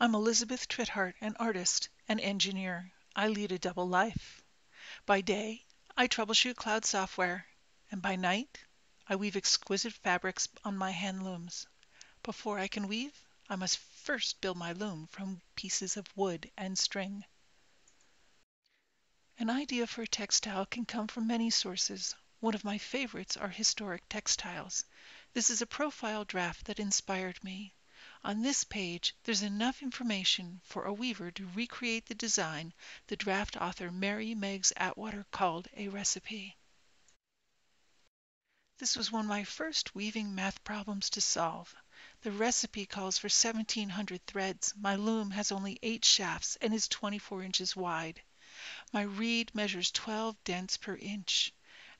I'm Elizabeth Tritthart, an artist and engineer. I lead a double life. By day, I troubleshoot cloud software, and by night, I weave exquisite fabrics on my hand looms. Before I can weave, I must first build my loom from pieces of wood and string. An idea for a textile can come from many sources. One of my favorites are historic textiles. This is a profile draft that inspired me. On this page, there's enough information for a weaver to recreate the design the draft author Mary Meigs Atwater called a recipe. This was one of my first weaving math problems to solve. The recipe calls for 1700 threads. My loom has only 8 shafts and is 24 inches wide. My reed measures 12 dents per inch.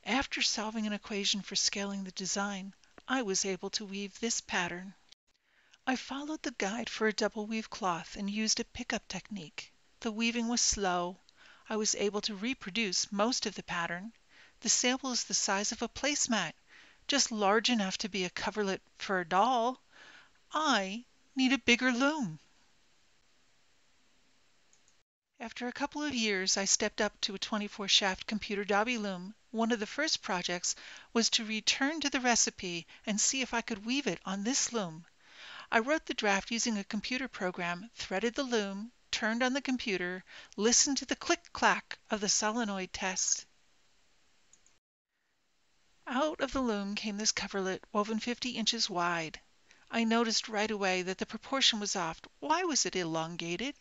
After solving an equation for scaling the design, I was able to weave this pattern. I followed the guide for a double weave cloth and used a pickup technique. The weaving was slow. I was able to reproduce most of the pattern. The sample is the size of a placemat, just large enough to be a coverlet for a doll. I need a bigger loom. After a couple of years, I stepped up to a 24 shaft computer dobby loom. One of the first projects was to return to the recipe and see if I could weave it on this loom. I wrote the draft using a computer program, threaded the loom, turned on the computer, listened to the click clack of the solenoid test. Out of the loom came this coverlet, woven 50 inches wide. I noticed right away that the proportion was off. Why was it elongated?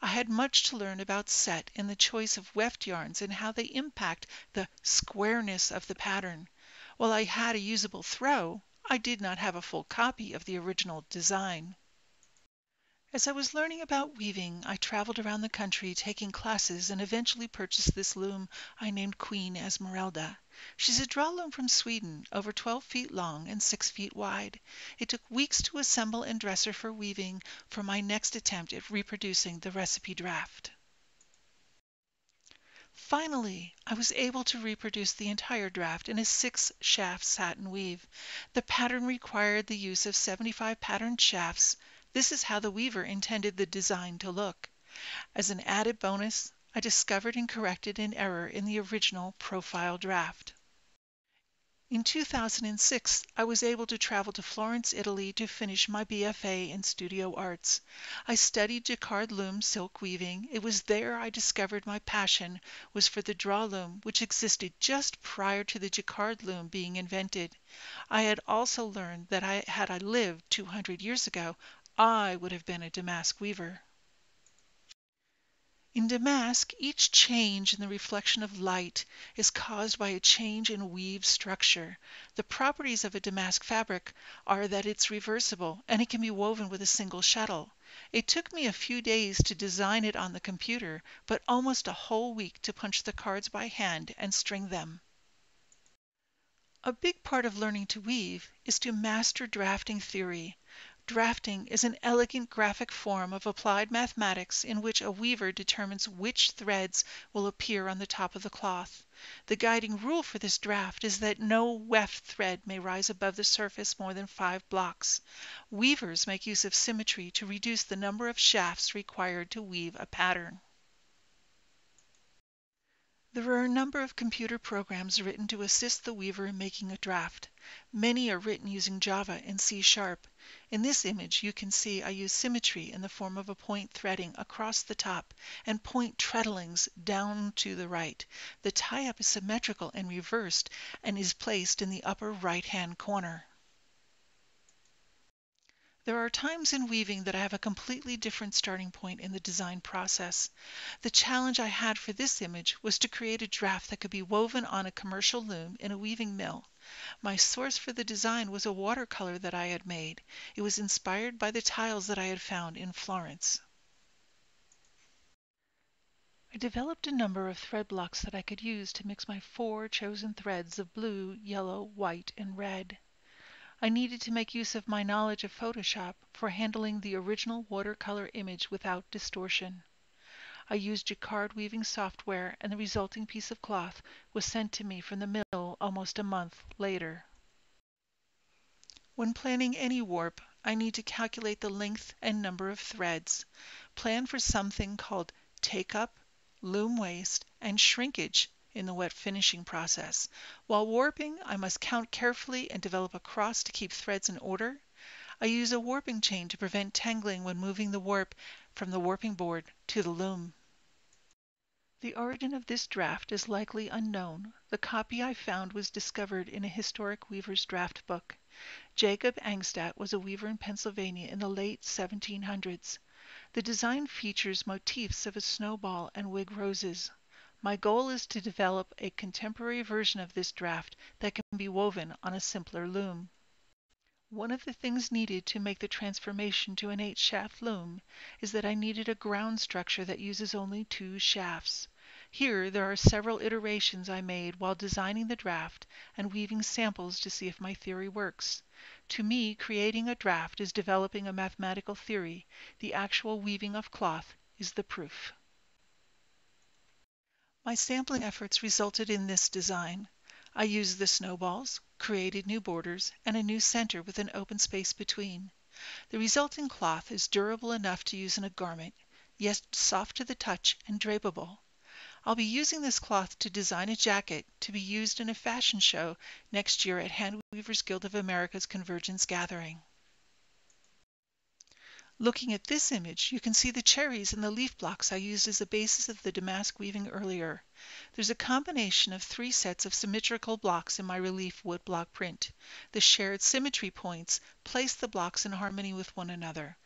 I had much to learn about set and the choice of weft yarns and how they impact the squareness of the pattern. While I had a usable throw, I did not have a full copy of the original design. As I was learning about weaving, I traveled around the country taking classes and eventually purchased this loom I named Queen Esmeralda. She's a draw loom from Sweden, over 12 feet long and 6 feet wide. It took weeks to assemble and dress her for weaving for my next attempt at reproducing the recipe draft. Finally, I was able to reproduce the entire draft in a six shaft satin weave. The pattern required the use of 75 patterned shafts. This is how the weaver intended the design to look. As an added bonus, I discovered and corrected an error in the original profile draft. In 2006, I was able to travel to Florence, Italy to finish my BFA in Studio Arts. I studied jacquard loom silk weaving. It was there I discovered my passion was for the draw loom, which existed just prior to the jacquard loom being invented. I had also learned that I, had I lived 200 years ago, I would have been a damask weaver. In damask, each change in the reflection of light is caused by a change in weave structure. The properties of a damask fabric are that it's reversible and it can be woven with a single shuttle. It took me a few days to design it on the computer, but almost a whole week to punch the cards by hand and string them. A big part of learning to weave is to master drafting theory. Drafting is an elegant graphic form of applied mathematics in which a weaver determines which threads will appear on the top of the cloth. The guiding rule for this draft is that no weft thread may rise above the surface more than five blocks. Weavers make use of symmetry to reduce the number of shafts required to weave a pattern. There are a number of computer programs written to assist the weaver in making a draft. Many are written using Java and C Sharp. In this image you can see I use symmetry in the form of a point threading across the top and point treadlings down to the right. The tie-up is symmetrical and reversed and is placed in the upper right-hand corner. There are times in weaving that I have a completely different starting point in the design process. The challenge I had for this image was to create a draft that could be woven on a commercial loom in a weaving mill. My source for the design was a watercolor that I had made. It was inspired by the tiles that I had found in Florence. I developed a number of thread blocks that I could use to mix my four chosen threads of blue, yellow, white, and red. I needed to make use of my knowledge of Photoshop for handling the original watercolor image without distortion. I used jacquard weaving software and the resulting piece of cloth was sent to me from the mill almost a month later. When planning any warp, I need to calculate the length and number of threads, plan for something called take up, loom waste, and shrinkage in the wet finishing process. While warping, I must count carefully and develop a cross to keep threads in order. I use a warping chain to prevent tangling when moving the warp from the warping board to the loom. The origin of this draft is likely unknown. The copy I found was discovered in a historic weaver's draft book. Jacob Angstadt was a weaver in Pennsylvania in the late 1700s. The design features motifs of a snowball and Whig roses. My goal is to develop a contemporary version of this draft that can be woven on a simpler loom. One of the things needed to make the transformation to an eight shaft loom is that I needed a ground structure that uses only two shafts. Here there are several iterations I made while designing the draft and weaving samples to see if my theory works. To me, creating a draft is developing a mathematical theory. The actual weaving of cloth is the proof. My sampling efforts resulted in this design. I used the snowballs, created new borders, and a new center with an open space between. The resulting cloth is durable enough to use in a garment, yet soft to the touch and drapeable. I'll be using this cloth to design a jacket to be used in a fashion show next year at Hand Weavers Guild of America's Convergence Gathering. Looking at this image, you can see the cherries and the leaf blocks I used as the basis of the damask weaving earlier. There's a combination of three sets of symmetrical blocks in my relief woodblock print. The shared symmetry points place the blocks in harmony with one another.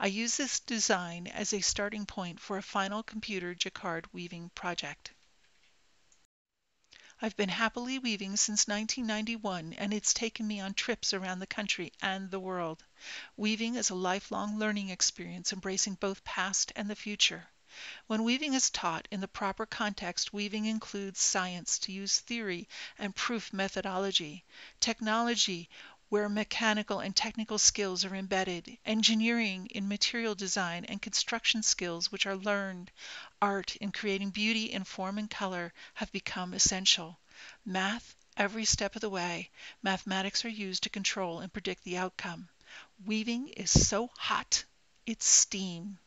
I use this design as a starting point for a final computer jacquard weaving project. I've been happily weaving since 1991 and it's taken me on trips around the country and the world. Weaving is a lifelong learning experience embracing both past and the future. When weaving is taught in the proper context, weaving includes science to use theory and proof methodology, technology where mechanical and technical skills are embedded, engineering in material design and construction skills which are learned, art in creating beauty in form and color have become essential. Math, every step of the way, mathematics are used to control and predict the outcome. Weaving is so hot, it's steam.